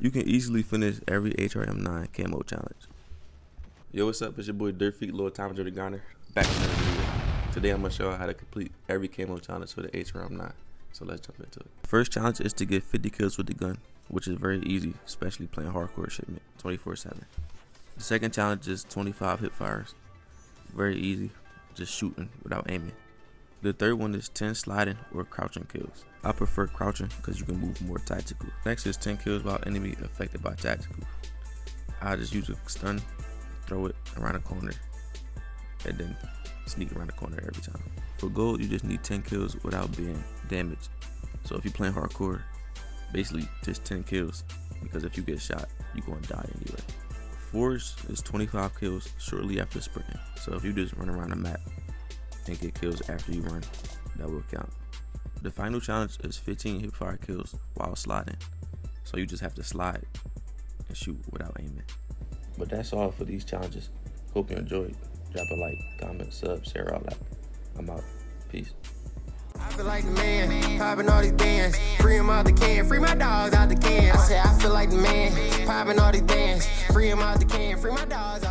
You can easily finish every HRM9 camo challenge. Yo, what's up? It's your boy Dirt Feet, Lord Thomas Dirty Garner, back in another video. Today I'm gonna show you how to complete every camo challenge for the HRM9. So let's jump into it. First challenge is to get 50 kills with the gun, which is very easy, especially playing hardcore shipment 24/7. The second challenge is 25 hip fires, very easy, just shooting without aiming. The third one is 10 sliding or crouching kills. I prefer crouching because you can move more tactical. Next is 10 kills while enemy affected by tactical. I just use a stun, throw it around the corner, and then sneak around the corner every time. For gold, you just need 10 kills without being damaged. So if you're playing hardcore, basically just 10 kills because if you get shot, you're gonna die anyway. Forge is 25 kills shortly after sprinting. So if you just run around the map get kills after you run, that will count. The final challenge is 15 hip fire kills while sliding. So you just have to slide and shoot without aiming. But that's all for these challenges. Hope you enjoyed. Drop a like, comment, sub, share all that. I'm out. Peace. I feel like the man, popping all these bands. Free out the can, free my dogs out the can. I said, I feel like the man, popping all these bands. Free out the can, free my dogs.